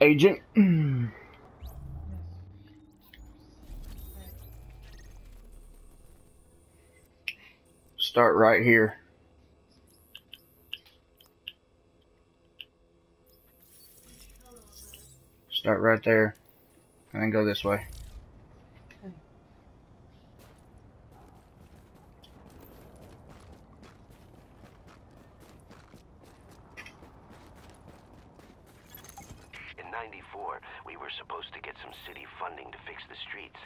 Agent. Start right here. Start right there. And then go this way. In 94, we were supposed to get some city funding to fix the streets.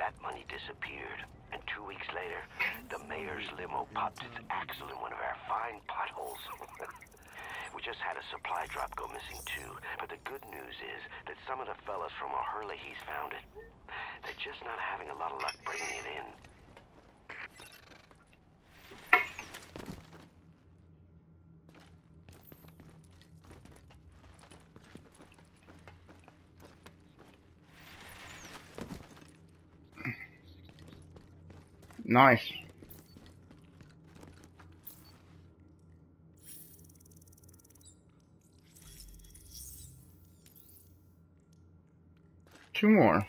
That money disappeared. And two weeks later, the mayor's limo popped its axle in one of our fine potholes. we just had a supply drop go missing too. But the good news is that some of the fellas from O'Hurley's found it. They're just not having a lot of luck bringing it in. Nice. Two more.